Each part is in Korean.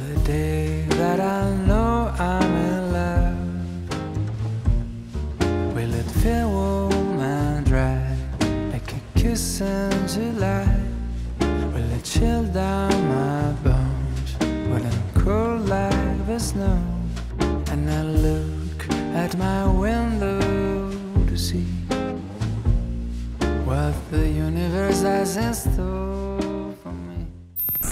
The day that I know I'm in love, will it feel warm and dry like a kiss in July? Will it chill down my bones? Will it cool like the snow? And I look at my window to see what the universe has in store.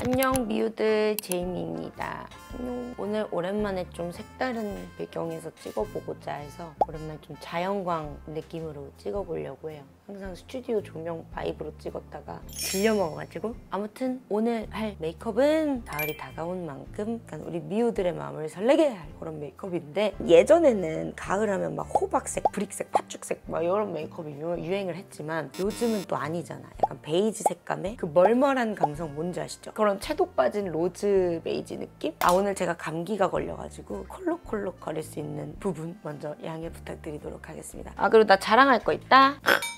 안녕 미우들 제이미입니다. 안녕. 오늘 오랜만에 좀 색다른 배경에서 찍어보고자 해서 오랜만에 좀 자연광 느낌으로 찍어보려고 해요. 항상 스튜디오 조명 vibe로 찍었다가 질려 먹어가지고 아무튼 오늘 할 메이크업은 가을이 다가온 만큼 약간 우리 미우들의 마음을 설레게 할 그런 메이크업인데 예전에는 가을 하면 막 호박색, brick색, 팥죽색 막 이런 메이크업이 유- 유행을 했지만 요즘은 또 아니잖아. 약간 베이지 색감의 그 멀멀한 감성 뭔지 아시죠? 그런 채도 빠진 rose 베이지 느낌? 아 오늘 제가 감기가 걸려가지고 콜록콜록 거릴 수 있는 부분 먼저 양해 부탁드리도록 하겠습니다. 아 그리고 나 자랑할 거 있다.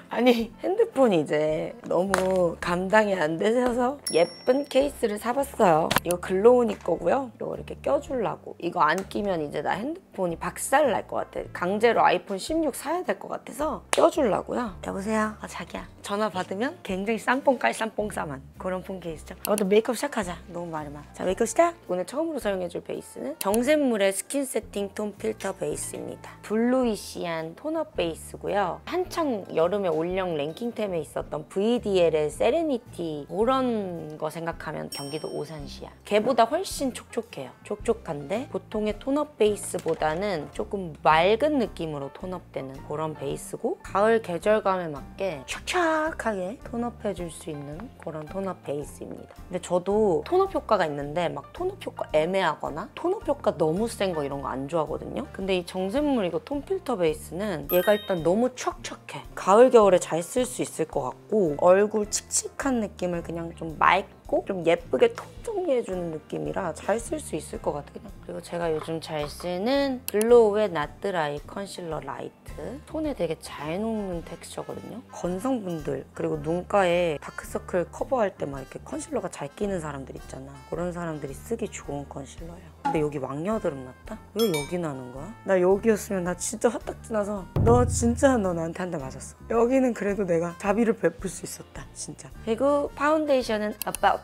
아니 핸드폰이 이제 너무 감당이 안 되셔서 예쁜 케이스를 사봤어요. 이거 글로우니 거고요. 이거 이렇게 껴주려고. 이거 안 끼면 이제 나 핸드폰이 박살 날 것 같아. 강제로 아이폰 16 사야 될 것 같아서 껴주려고요. 여보세요? 아 자기야. 전화 받으면 굉장히 쌈뽕 깔쌈뽕쌈한 그런 폰 케이스죠. 아무튼 메이크업 시작하자. 너무 말이 많아. 자 메이크업 시작. 오늘 처음으로 사용해줄 베이스는 정샘물의 스킨 세팅 톤 필터 베이스입니다. bluish한 tone up 베이스고요. 한창 여름에 올영 ranking템에 있었던 VDL의 세레니티 그런 거 생각하면 경기도 오산시야. 걔보다 훨씬 촉촉해요. 촉촉한데 보통의 tone up 베이스보다는 조금 맑은 느낌으로 tone up되는 그런 베이스고 가을 계절감에 맞게 촥촥하게 tone up해줄 수 있는 그런 tone up 베이스입니다. 근데 저도 tone up 효과가 있는데 막 tone up 효과 애매하거나 tone up 효과 너무 센 거 이런 거 안 좋아하거든요. 근데 이 정샘물 이거 톤 필터 베이스는 얘가 일단 너무 촉촉해. 가을 겨울 에 잘 쓸 수 있을 것 같고 얼굴 칙칙한 느낌을 그냥 좀 맑고 좀 예쁘게 톤 정리해주는 느낌이라 잘 쓸 수 있을 것 같아요. 그리고 제가 요즘 잘 쓰는 글로우의 나트라이 컨실러 라이트. 톤에 되게 잘 녹는 텍스처거든요. 건성분들 그리고 눈가에 다크서클 커버할 때 막 이렇게 컨실러가 잘 끼는 사람들 있잖아. 그런 사람들이 쓰기 좋은 컨실러예요 근데 여기 왕여드름 났다? 왜 여기 나는 거야? 나 여기였으면 나 진짜 화딱지 나서 너 진짜 너 나한테 한 대 맞았어. 여기는 그래도 내가 자비를 베풀 수 있었다 진짜. 그리고 파운데이션은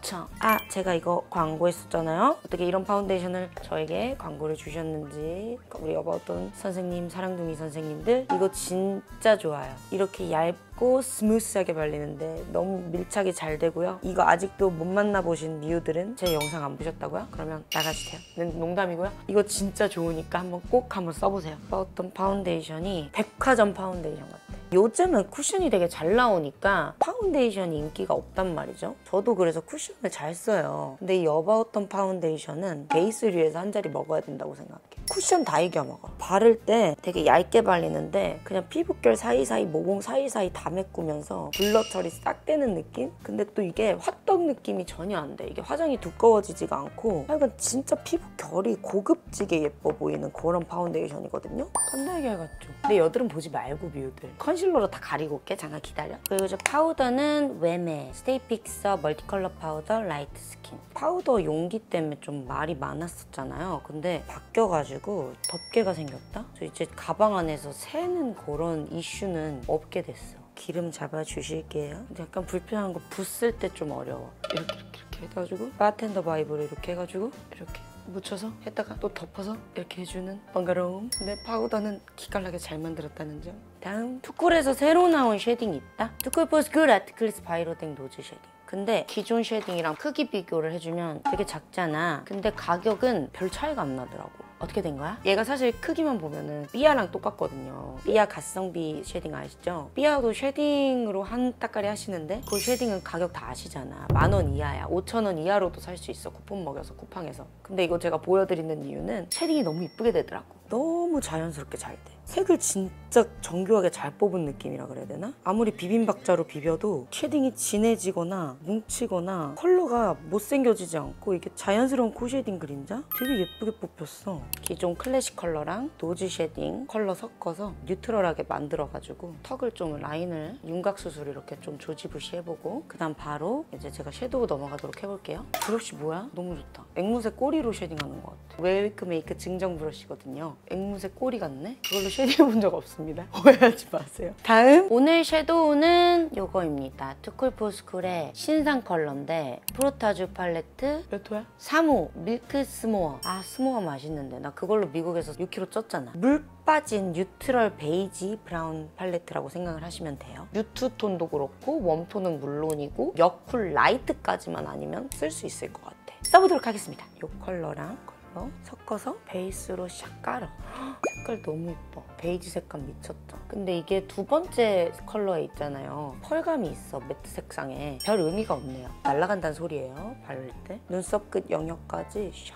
Charm 아 제가 이거 광고했었잖아요? 어떻게 이런 파운데이션을 저에게 광고를 주셨는지. 우리 어바웃톤 선생님 사랑둥이 선생님들 이거 진짜 좋아요. 이렇게 얇 고 스무스하게 발리는데 너무 밀착이 잘 되고요. 이거 아직도 못 만나보신 미우들은 제 영상 안 보셨다고요? 그러면 나가주세요. 는 농담이고요. 이거 진짜 좋으니까 한번 꼭 한번 써보세요. 어떤 파운데이션이 백화점 파운데이션 같아 요 즘은 쿠션이 되게 잘 나오니까 파운데이션이 인기가 없단 말이죠. 저도 그래서 쿠션을 잘 써요. 근데 이 어바웃톤 파운데이션은 베이스류에서 한 자리 먹어야 된다고 생각해. 쿠션 다 이겨 먹어. 바를 때 되게 얇게 발리는데 그냥 피부결 사이사이, 모공 사이사이 다 메꾸면서 blur 처리 싹 되는 느낌? 근데 또 이게 화떡 느낌이 전혀 안 돼. 이게 화장이 두꺼워지지가 않고 하여간 진짜 피부결이 고급지게 예뻐 보이는 그런 파운데이션이거든요. 깐달걀 같죠? 근데 여드름 보지 말고 미우들. 컨실러로 다 가리고 올게. 잠깐 기다려. 그리고 저 파우더는 웨메 스테이 픽서 멀티컬러 파우더 라이트 스킨. 파우더 용기 때문에 좀 말이 많았었잖아요. 근데 바뀌어가지고 덮개가 생겼다? 저 이제 가방 안에서 새는 그런 이슈는 없게 됐어. 기름 잡아주실게요. 근데 약간 불편한 거 붓을 때 좀 어려워. 이렇게 이렇게 이렇게 해가지고 바텐더 vibe로 이렇게 해가지고 이렇게 묻혀서 했다가 또 덮어서 이렇게 해주는 번거로움. 근데 파우더는 기깔나게 잘 만들었다는 점. 다음 투쿨에서 새로 나온 shading이 있다. 투쿨포스쿨 아트클래스 바이로댕 nose shading. 근데 기존 shading이랑 크기 비교를 해주면 되게 작잖아. 근데 가격은 별 차이가 안 나더라고. 어떻게 된 거야? 얘가 사실 크기만 보면은 삐아랑 똑같거든요. 삐아 가성비 shading 아시죠? 삐아도 shading으로 한 따까리 하시는데 그 shading은 가격 다 아시잖아. 만 원 이하야. 5천 원 이하로도 살 수 있어. 쿠폰 먹여서 쿠팡에서. 근데 이거 제가 보여드리는 이유는 shading이 너무 이쁘게 되더라고. 너무 자연스럽게 잘 돼. 색을 진짜 정교하게 잘 뽑은 느낌이라 그래야 되나? 아무리 비빔박자로 비벼도 shading이 진해지거나 뭉치거나 컬러가 못생겨지지 않고 이게 자연스러운 코 shading 그림자? 되게 예쁘게 뽑혔어. 기존 클래식 컬러랑 nose shading 컬러 섞어서 neutral하게 만들어가지고 턱을 좀 라인을 윤곽수술 이렇게 좀 조지부시 해보고 그 다음 바로 이제 제가 shadow 넘어가도록 해볼게요. 브러쉬 뭐야? 너무 좋다. 앵무새 꼬리로 shading하는 것 같아. 웨이크 메이크 증정 브러쉬거든요. 앵무새 꼬리 같네? 그걸로 shading해본 적 없습니다. 오해하지 마세요. 다음 오늘 shadow는 이거입니다. 투쿨포스쿨의 신상 컬러인데 프로타주 팔레트 몇 호야? 3호 밀크 스모어. 아 s'more 맛있는데 나 그걸로 미국에서 6kg 쪘잖아. 물 빠진 neutral 베이지 브라운 팔레트라고 생각을 하시면 돼요. mute 톤도 그렇고 warm톤은 물론이고 여쿨 light까지만 아니면 쓸 수 있을 것 같아. 써보도록 하겠습니다. 이 컬러랑 컬러 섞어서 베이스로 샥 깔아. 헉, 색깔 너무 예뻐. 베이지 색감 미쳤다. 근데 이게 두 번째 컬러에 있잖아요. 펄감이 있어, matte 색상에. 별 의미가 없네요. 날아간다는 소리예요, 바를 때. 눈썹 끝 영역까지 샥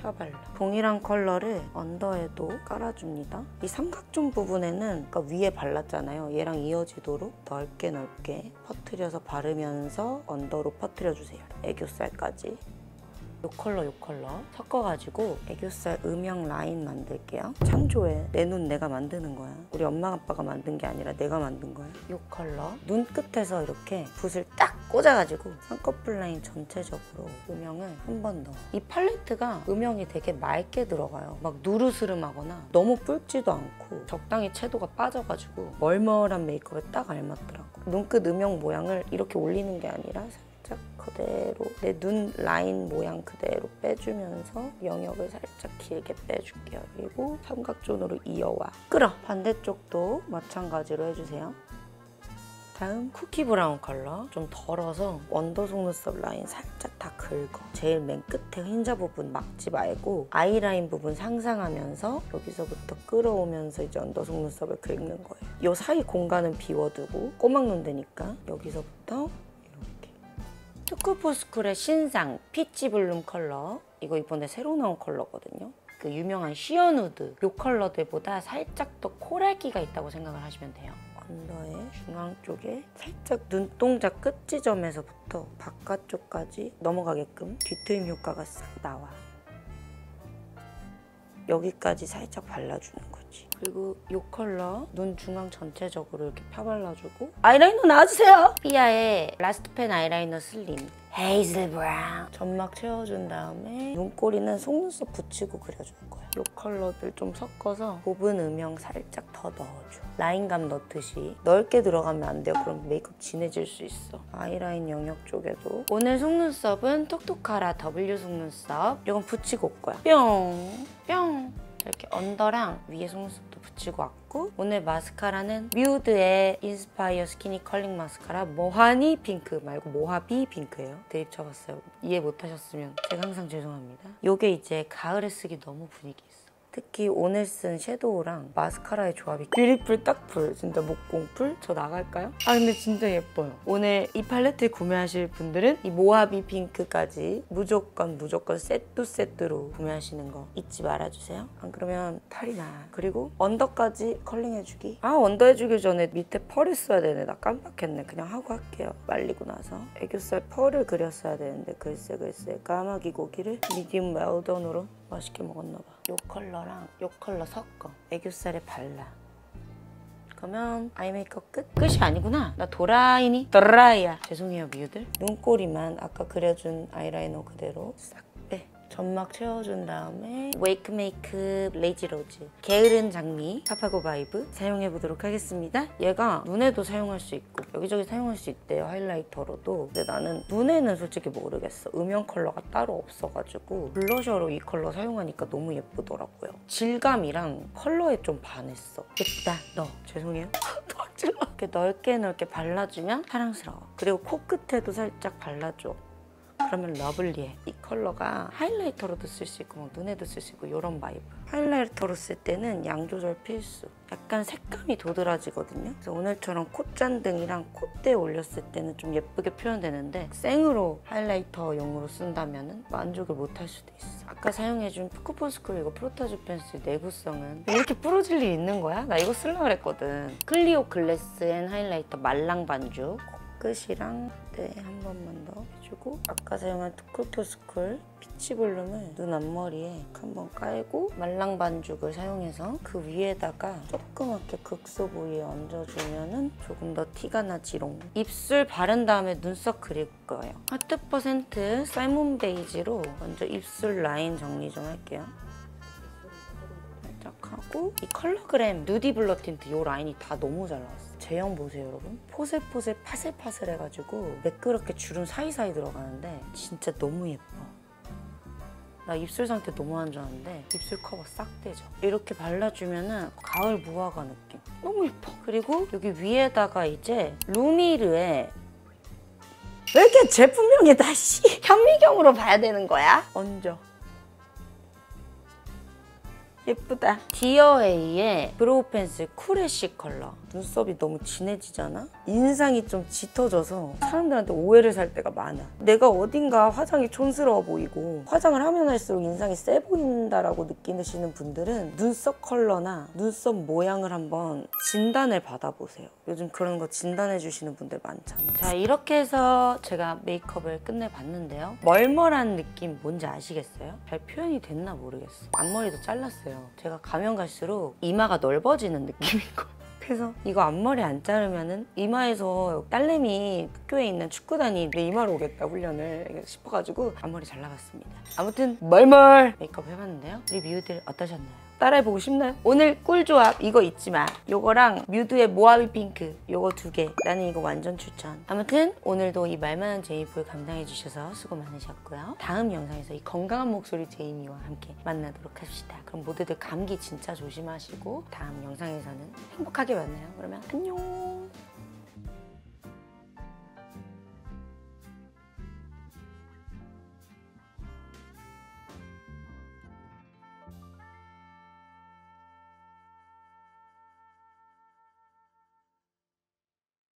펴발라. 동일한 컬러를 언더에도 깔아줍니다. 이 삼각존 부분에는 그러니까 위에 발랐잖아요. 얘랑 이어지도록 넓게 넓게 퍼트려서 바르면서 under로 퍼트려주세요. 애교살까지. 요 컬러 요 컬러 섞어가지고 애교살 음영 라인 만들게요. 창조해. 내 눈 내가 만드는 거야. 우리 엄마 아빠가 만든 게 아니라 내가 만든 거야. 요 컬러 눈 끝에서 이렇게 붓을 딱 꽂아가지고 쌍꺼풀 라인 전체적으로 음영을 한번 넣어. 이 팔레트가 음영이 되게 맑게 들어가요. 막 누르스름하거나 너무 붉지도 않고 적당히 채도가 빠져가지고 멀멀한 메이크업에 딱 알맞더라고. 눈끝 음영 모양을 이렇게 올리는 게 아니라 그대로 내 눈 라인 모양 그대로 빼주면서 영역을 살짝 길게 빼줄게요. 그리고 삼각존으로 이어와. 끌어! 반대쪽도 마찬가지로 해주세요. 다음 쿠키 브라운 컬러 좀 덜어서 under 속눈썹 라인 살짝 다 긁어 제일 맨 끝에 흰자 부분 막지 말고 아이라인 부분 상상하면서 여기서부터 끌어오면서 이제 under 속눈썹을 긁는 거예요 이 사이 공간은 비워두고 꼬막 눈 되니까 여기서부터 투쿨포스쿨의 신상 피치 블룸 컬러. 이거 이번에 새로 나온 컬러거든요. 그 유명한 시어누드 이 컬러들보다 살짝 더 코랄기가 있다고 생각을 하시면 돼요. under의 중앙 쪽에 살짝 눈동자 끝 지점에서부터 바깥쪽까지 넘어가게끔 뒤트임 효과가 싹 나와. 여기까지 살짝 발라주는 거지. 그리고 이 컬러 눈 중앙 전체적으로 이렇게 펴발라주고 아이라이너 나와주세요! 삐아의 라스트 펜 아이라이너 슬림 헤이즐 브라운 점막 채워준 다음에 눈꼬리는 속눈썹 붙이고 그려줄 거야. 이 컬러들 좀 섞어서 곱은 음영 살짝 더 넣어줘. 라인감 넣듯이 넓게 들어가면 안 돼요. 그럼 메이크업 진해질 수 있어. 아이라인 영역 쪽에도 오늘 속눈썹은 톡톡하라 W 속눈썹 이건 붙이고 올 거야. 뿅! 뿅! 이렇게 under랑 위에 속눈썹도 붙이고 왔고 오늘 마스카라는 뮤드의 인스파이어 스키니 컬링 마스카라 모하니 핑크 말고 모하비 핑크예요. 드립 쳐봤어요. 이해 못하셨으면 제가 항상 죄송합니다. 이게 이제 가을에 쓰기 너무 분위기 있어. 특히 오늘 쓴 shadow랑 마스카라의 조합이 beautiful 딱풀 진짜 목공풀? 저 나갈까요? 아 근데 진짜 예뻐요. 오늘 이 팔레트 구매하실 분들은 이 모하비 핑크까지 무조건 무조건 세트 세트로 구매하시는 거 잊지 말아주세요. 안 그러면 탈이 나. 그리고 under까지 curling 해주기. 아 under 해주기 전에 밑에 펄 했어야 되네. 나 깜빡했네. 그냥 하고 할게요. 말리고 나서. 애교살 펄을 그렸어야 되는데 글쎄 글쎄 까마귀 고기를 medium well-done으로 맛있게 먹었나 봐. 요 컬러랑 요 컬러 섞어. 애교살에 발라. 그러면 eye 메이크업 끝? 끝이 아니구나. 나 도라이니? 도라이야. 죄송해요, 미우들. 눈꼬리만 아까 그려준 아이라이너 그대로 싹 빼. 점막 채워준 다음에 웨이크 메이크 레이지 로즈 게으른 장미 파파고 vibe 사용해보도록 하겠습니다. 얘가 눈에도 사용할 수 있고 여기저기 사용할 수 있대요 highlighter로도 근데 나는 눈에는 솔직히 모르겠어 음영 컬러가 따로 없어가지고 blusher로 이 컬러 사용하니까 너무 예쁘더라고요. 질감이랑 컬러에 좀 반했어. 예쁘다 너 죄송해요. 막 찔러. 이렇게 넓게 넓게 발라주면 사랑스러워. 그리고 코끝에도 살짝 발라줘. 그러면 lovely해. 이 컬러가 highlighter로도 쓸 수 있고 막 눈에도 쓸 수 있고 이런 vibe. highlighter로 쓸 때는 양 조절 필수. 약간 색감이 도드라지거든요. 그래서 오늘처럼 콧잔등이랑 콧대에 올렸을 때는 좀 예쁘게 표현되는데 생으로 highlighter용으로 쓴다면 만족을 못 할 수도 있어. 아까 사용해준 투쿨포스쿨 이거 프로타주 펜슬 내구성은 이렇게 부러질 일 있는 거야? 나 이거 쓰려고 그랬거든. 클리오 글래스 앤 하이라이터 말랑 반죽 코 끝이랑 네, 한 번만 더 해주고 아까 사용한 Too Cool For School peach 볼륨을 눈 앞머리에 한번 깔고 말랑 반죽을 사용해서 그 위에다가 조그맣게 극소 부위에 얹어주면은 조금 더 티가 나지롱. 입술 바른 다음에 눈썹 그릴 거예요. Heart Percent salmon 베이지로 먼저 입술 라인 정리 좀 할게요. 살짝 하고 이 Colorgram nudie blur tint 이 라인이 다 너무 잘 나왔어. 제형 보세요 여러분. 포슬포슬 파슬파슬 해가지고 매끄럽게 주름 사이사이 들어가는데 진짜 너무 예뻐. 나 입술 상태 너무 안 좋았는데 입술 커버 싹 되죠. 이렇게 발라주면 은 가을 무화과 느낌. 너무 예뻐. 그리고 여기 위에다가 이제 루미르의 왜 이렇게 제품명이 다 씨, 현미경으로 봐야 되는 거야? 얹어. 예쁘다. Dear A의 brow pencil cool ash 컬러. 눈썹이 너무 진해지잖아? 인상이 좀 짙어져서 사람들한테 오해를 살 때가 많아. 내가 어딘가 화장이 촌스러워 보이고 화장을 하면 할수록 인상이 세 보인다라고 느끼시는 분들은 눈썹 컬러나 눈썹 모양을 한번 진단을 받아보세요. 요즘 그런 거 진단해 주시는 분들 많잖아. 자, 이렇게 해서 제가 메이크업을 끝내봤는데요. 멀멀한 느낌 뭔지 아시겠어요? 잘 표현이 됐나 모르겠어. 앞머리도 잘랐어요. 제가 가면 갈수록 이마가 넓어지는 느낌인 거예요. 그래서 이거 앞머리 안 자르면은 이마에서 딸내미 학교에 있는 축구단이 내 이마로 오겠다 훈련을 싶어가지고 앞머리 잘라봤습니다. 아무튼 멀멀 메이크업 해봤는데요. 우리 미우들 어떠셨나요? 따라해보고 싶나요? 오늘 꿀조합 이거 잊지 마. 요거랑 뮤드의 Mojave 핑크 요거 두 개. 나는 이거 완전 추천. 아무튼 오늘도 이 말만한 제이풀 감상해주셔서 수고 많으셨고요. 다음 영상에서 이 건강한 목소리 제이미와 함께 만나도록 합시다. 그럼 모두들 감기 진짜 조심하시고 다음 영상에서는 행복하게 만나요. 그러면 안녕.